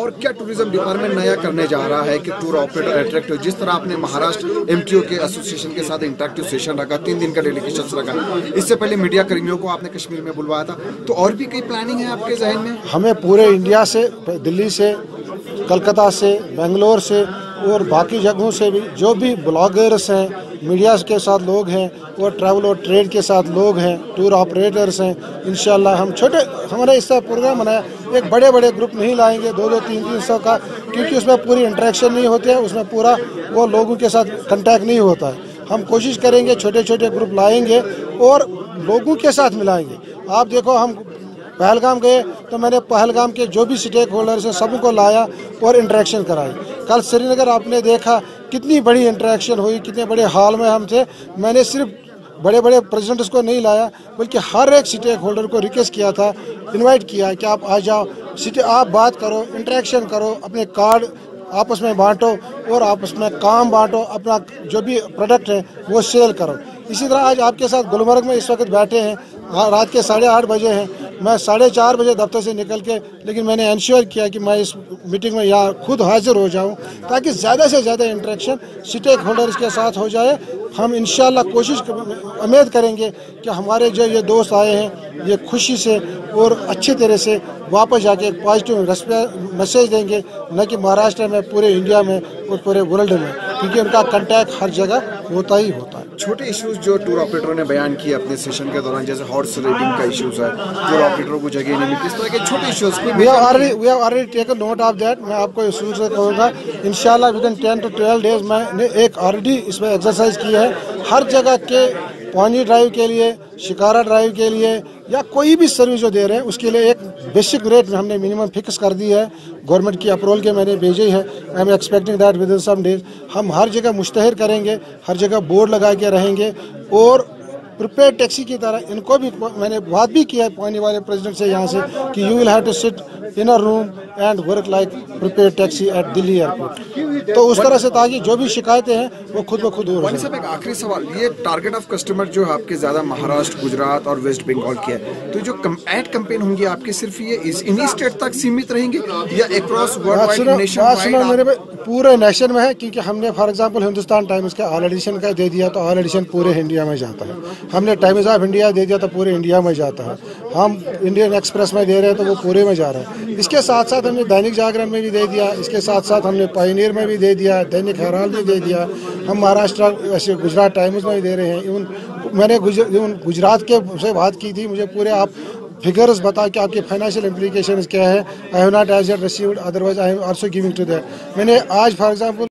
और क्या tourism department नया करने जा रहा है कि टूर ऑपरेटर अट्रैक्टिव? जिस तरह आपने महाराष्ट्र एमटीओ के एसोसिएशन के साथ इंटरेक्टिव सेशन रखा, तीन दिन का डेलीगेशन रखा, इससे पहले मीडिया कर्मियों को आपने कश्मीर में बुलवाया था तो और भी कई प्लानिंग है आपके जहन में? हमें पूरे इंडिया से, दिल्ली से, कलकत्ता से, बेंगलोर से और बाकी जगहों से भी जो भी ब्लॉगर्स हैं मीडिया के साथ लोग हैं, और ट्रैवल और ट्रेड के साथ लोग हैं टूर ऑपरेटर्स हैं इन हम छोटे, हमारे इस तरह प्रोग्राम बनाया एक बड़े बड़े ग्रुप नहीं लाएँगे दो दो तीन तीन सौ का, क्योंकि उसमें पूरी इंट्रैक्शन नहीं होती है, उसमें पूरा वो लोगों के साथ कंटैक्ट नहीं होता है। हम कोशिश करेंगे छोटे छोटे ग्रुप लाएँगे और लोगों के साथ मिलाएँगे। आप देखो, हम पहलगाम गए तो मैंने पहलगाम के जो भी स्टेक होल्डर्स हैं सबको लाया और इंटरेक्शन कराई। कल श्रीनगर आपने देखा कितनी बड़ी इंटरेक्शन हुई, कितने बड़े हॉल में हम थे। मैंने सिर्फ़ बड़े बड़े प्रेसिडेंट्स को नहीं लाया, बल्कि हर एक स्टेक होल्डर को रिक्वेस्ट किया था इनवाइट किया कि आप आ जाओ सिटी आप बात करो इंटरेक्शन करो, अपने कार्ड आपस में बांटो और आपस में काम बांटो, अपना जो भी प्रोडक्ट है, वो सेल करो। इसी तरह आज आपके साथ गुलमर्ग में इस वक्त बैठे हैं, रात के साढ़े आठ बजे हैं। मैं साढ़े चार बजे दफ्तर से निकल के, लेकिन मैंने इंश्योर किया कि मैं इस मीटिंग में यहाँ खुद हाजिर हो जाऊँ, ताकि ज़्यादा से ज़्यादा इंट्रैक्शन स्टेक होल्डर्स के साथ हो जाए। हम इन कोशिश उम्मीद करेंगे कि हमारे जो ये दोस्त आए हैं, ये खुशी से और अच्छे तरह से वापस जाके एक पॉजिटिव मैसेज देंगे, न कि महाराष्ट्र में, पूरे इंडिया में और पूरे वर्ल्ड में। क्योंकि उनका कंटैक्ट हर जगह होता ही होता है। छोटे इश्यूज़ जो टूर ऑपरेटरों ने बयान किए अपने सेशन के दौरान जैसे हॉर्स रेडिंग का इश्यूज़ है टूर ऑपरेटरों को जगह नहीं मिलती इस तरह के छोटे issues we have already we have already taken note of that मैं आपको इश्यूज़ से कहूँगा इंशाल्लाह within ten to twelve days मैंने एक ऑलरेडी इसमें एक्सरसाइज की है। हर जगह के पानी ड्राइव के लिए शिकारा ड्राइव के लिए या कोई भी सर्विस जो दे रहे हैं, उसके लिए एक बेसिक रेट हमने मिनिमम फिक्स कर दी है। गवर्नमेंट की अप्रूवल के मैंने भेजे है। I am expecting that within some days हम हर जगह मुश्तहर करेंगे, हर जगह बोर्ड लगा के रहेंगे और प्रिपेयर टैक्सी की तरह इनको भी मैंने बात भी किया है पानी वाले प्रेसिडेंट से यहाँ से कि you will have to sit in a room and work like prepaid taxi at Delhi airport तो उस तरह से ताकि जो भी शिकायतें हैं वो खुद ब खुद हो रही एक आखिरी सवाल ये टारगेट ऑफ़ कस्टमर जो है आपके ज़्यादा महाराष्ट्र गुजरात और वेस्ट बंगाल की है तो जो एड कंपेन होंगी आपकी सिर्फ़ ये इन्हीं स्टेट तक सीमित रहेंगे या अक्रॉस मेरे पूरे नेशन में है क्योंकि हमने फॉर एग्जांपल हिंदुस्तान टाइम्स का ऑल एडिशन का दे दिया तो ऑल एडिशन पूरे इंडिया में जाता है। हमने टाइम्स ऑफ़ इंडिया दे दिया तो पूरे इंडिया में जाता है। हम इंडियन एक्सप्रेस में दे रहे हैं तो वो पूरे में जा रहा है। इसके साथ साथ हमने दैनिक जागरण में भी दे दिया, इसके साथ साथ हमने पाइनियर में भी दे दिया, दैनिक हेराल्ड में दे दिया। हम महाराष्ट्र, ऐसे गुजरात टाइम्स में भी दे रहे हैं। इवन मैंने गुजरात के से बात की थी, मुझे पूरे आप फिगर्स बता कि आपके फाइनेंशियल इम्प्लीकेशन क्या है? I have not as received otherwise I am also giving to that मैंने आज फॉर एग्जांपल